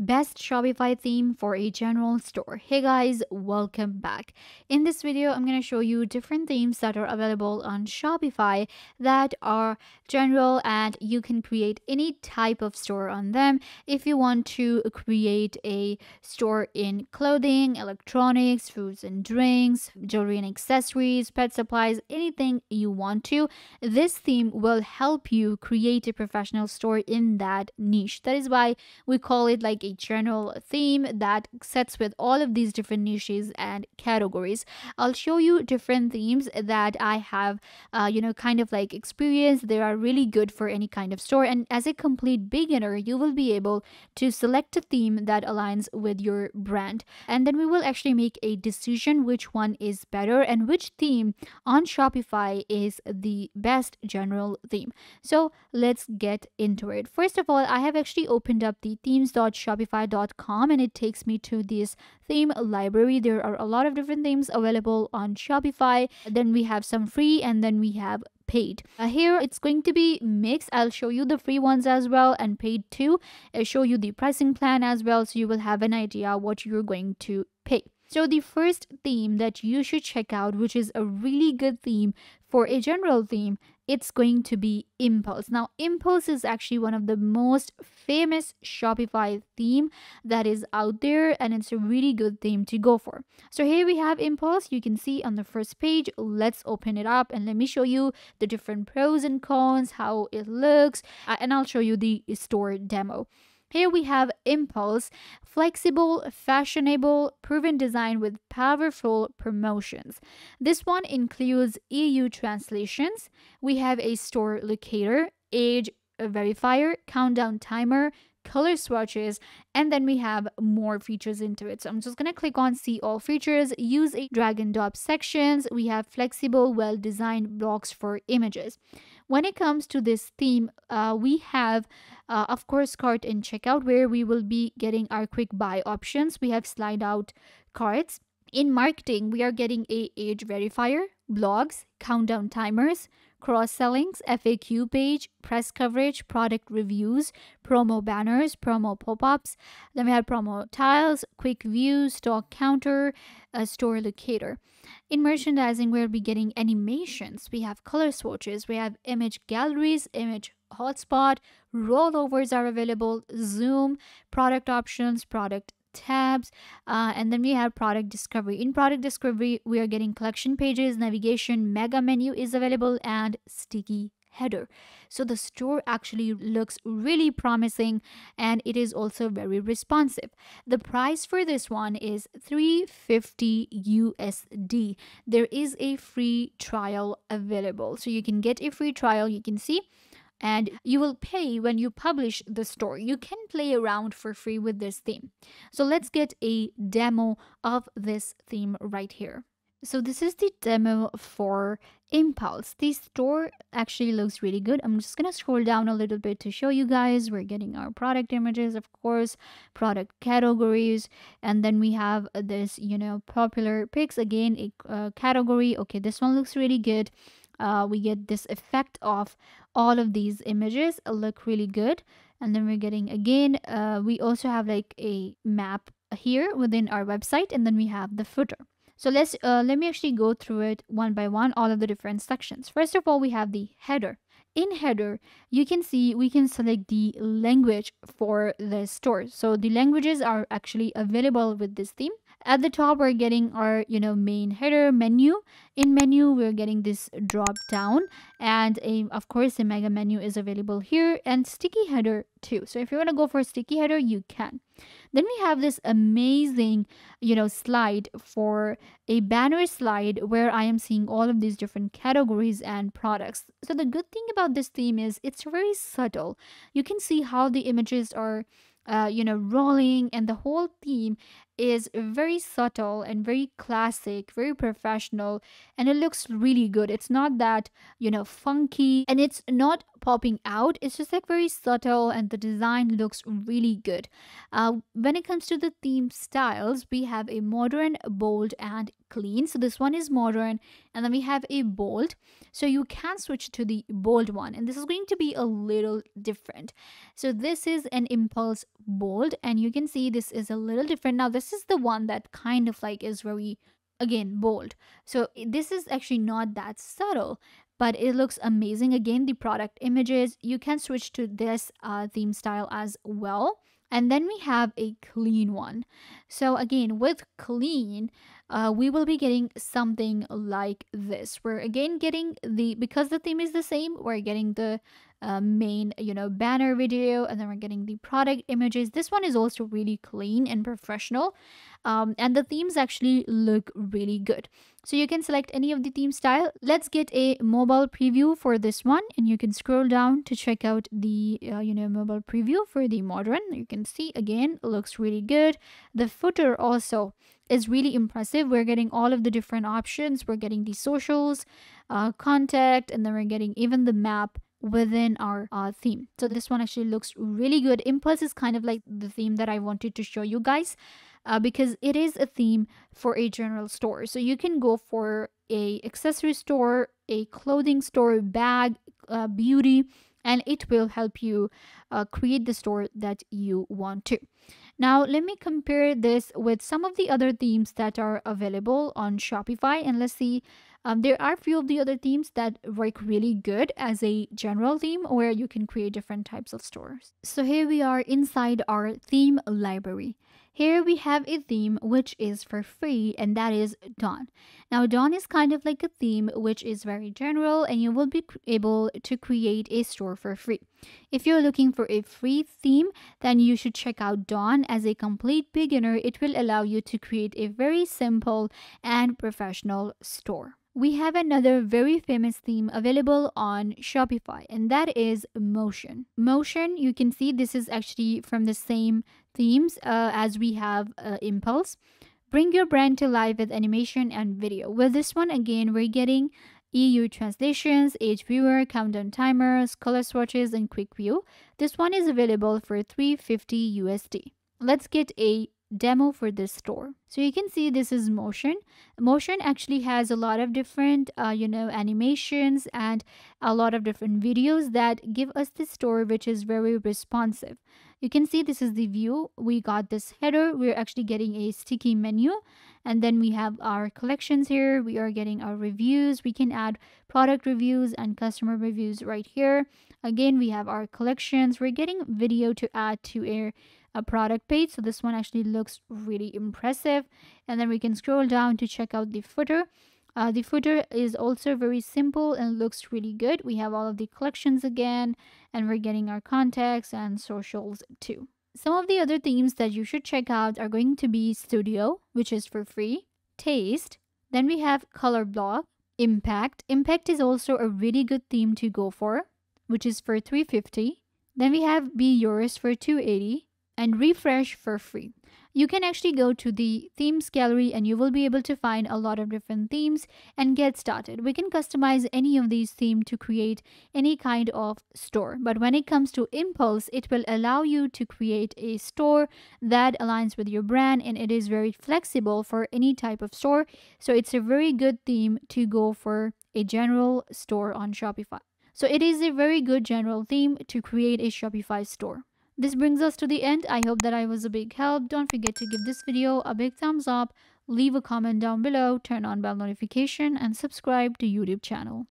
best Shopify theme for a general store. Hey guys, welcome back. In this video, I'm going to show you different themes that are available on Shopify that are general and you can create any type of store on them. If you want to create a store in clothing, electronics, foods and drinks, jewelry and accessories, pet supplies, anything you want to, this theme will help you create a professional store in that niche. That is why we call it like like general theme that sets with all of these different niches and categories. I'll show you different themes that I have, uh, you know, kind of like experience. They are really good for any kind of store. And as a complete beginner, you will be able to select a theme that aligns with your brand. And then we will actually make a decision which one is better and which theme on Shopify is the best general theme. So let's get into it. First of all, I have actually opened up the themes.shop shopify.com and it takes me to this theme library. There are a lot of different themes available on Shopify. Then we have some free and then we have paid. Uh, here it's going to be mixed. I'll show you the free ones as well and paid too. I'll show you the pricing plan as well so you will have an idea what you're going to pay. So the first theme that you should check out, which is a really good theme for a general theme, it's going to be Impulse. Now, Impulse is actually one of the most famous Shopify theme that is out there and it's a really good theme to go for. So here we have Impulse. You can see on the first page. Let's open it up and let me show you the different pros and cons, how it looks, uh, and I'll show you the store demo. Here we have Impulse, flexible, fashionable, proven design with powerful promotions. This one includes EU translations. We have a store locator, age verifier, countdown timer, color swatches, and then we have more features into it. So I'm just going to click on see all features, use a drag and drop sections. We have flexible, well designed blocks for images. When it comes to this theme, uh, we have, uh, of course, cart and checkout where we will be getting our quick buy options. We have slide out cards In marketing, we are getting a age verifier, blogs, countdown timers, cross sellings, FAQ page, press coverage, product reviews, promo banners, promo pop ups. Then we have promo tiles, quick view, stock counter, a store locator. In merchandising, we'll be getting animations. We have color swatches, we have image galleries, image hotspot, rollovers are available, zoom, product options, product tabs uh, and then we have product discovery. In product discovery we are getting collection pages navigation mega menu is available and sticky header. So the store actually looks really promising and it is also very responsive. The price for this one is 350 usd there is a free trial available. So you can get a free trial. You can see and you will pay when you publish the store. You can play around for free with this theme. So let's get a demo of this theme right here. So this is the demo for Impulse. The store actually looks really good. I'm just gonna scroll down a little bit to show you guys. We're getting our product images, of course, product categories, and then we have this, you know, popular picks again, a uh, category. Okay, this one looks really good uh, we get this effect of all of these images look really good. And then we're getting again uh, we also have like a map here within our website and then we have the footer. So let's uh, let me actually go through it one by one all of the different sections. First of all we have the header. In header you can see we can select the language for the store. So the languages are actually available with this theme at the top we're getting our you know main header menu. In menu we're getting this drop down and a, of course the mega menu is available here and sticky header too. So if you want to go for sticky header you can. Then we have this amazing you know slide for a banner slide where i am seeing all of these different categories and products. So the good thing about this theme is it's very subtle. You can see how the images are uh, you know rolling and the whole theme is very subtle and very classic, very professional, and it looks really good. It's not that, you know, funky and it's not popping out. It's just like very subtle and the design looks really good. Uh, when it comes to the theme styles, we have a modern, bold, and clean. So this one is modern, and then we have a bold. So you can switch to the bold one, and this is going to be a little different. So this is an impulse bold, and you can see this is a little different. Now, this is the one that kind of like is very again bold. So this is actually not that subtle but it looks amazing. Again the product images you can switch to this uh, theme style as well. And then we have a clean one. So again with clean uh, we will be getting something like this. We're again getting the because the theme is the same we're getting the uh, main you know banner video and then we're getting the product images. This one is also really clean and professional um, and the themes actually look really good. So you can select any of the theme style. Let's get a mobile preview for this one and you can scroll down to check out the uh, you know mobile preview for the modern. You can see again looks really good. The footer also is really impressive. We're getting all of the different options. We're getting the socials uh, contact and then we're getting even the map within our uh, theme. So this one actually looks really good. Impulse is kind of like the theme that I wanted to show you guys uh, because it is a theme for a general store. So you can go for a accessory store, a clothing store, bag, uh, beauty, and it will help you uh, create the store that you want to. Now, let me compare this with some of the other themes that are available on Shopify and let's see um, there are a few of the other themes that work really good as a general theme where you can create different types of stores. So here we are inside our theme library. Here we have a theme which is for free and that is Dawn. Now Dawn is kind of like a theme which is very general and you will be able to create a store for free. If you're looking for a free theme, then you should check out Dawn as a complete beginner. It will allow you to create a very simple and professional store we have another very famous theme available on Shopify, and that is Motion. Motion, you can see this is actually from the same themes uh, as we have uh, Impulse. Bring your brand to life with animation and video. With this one, again, we're getting EU translations, age viewer, countdown timers, color swatches, and quick view. This one is available for 350 USD. Let's get a demo for this store. So you can see this is Motion. Motion actually has a lot of different, uh, you know, animations and a lot of different videos that give us this store which is very responsive. You can see this is the view. We got this header. We're actually getting a sticky menu. And then we have our collections here. We are getting our reviews. We can add product reviews and customer reviews right here. Again, we have our collections. We're getting video to add to a a product page. So this one actually looks really impressive. And then we can scroll down to check out the footer. Uh, the footer is also very simple and looks really good. We have all of the collections again, and we're getting our contacts and socials too. Some of the other themes that you should check out are going to be Studio, which is for free, Taste, then we have Color Block, Impact. Impact is also a really good theme to go for, which is for 350. Then we have Be Yours for 280 and refresh for free. You can actually go to the themes gallery and you will be able to find a lot of different themes and get started. We can customize any of these themes to create any kind of store. But when it comes to Impulse, it will allow you to create a store that aligns with your brand and it is very flexible for any type of store. So it's a very good theme to go for a general store on Shopify. So it is a very good general theme to create a Shopify store. This brings us to the end. I hope that I was a big help. Don't forget to give this video a big thumbs up, leave a comment down below, turn on bell notification, and subscribe to YouTube channel.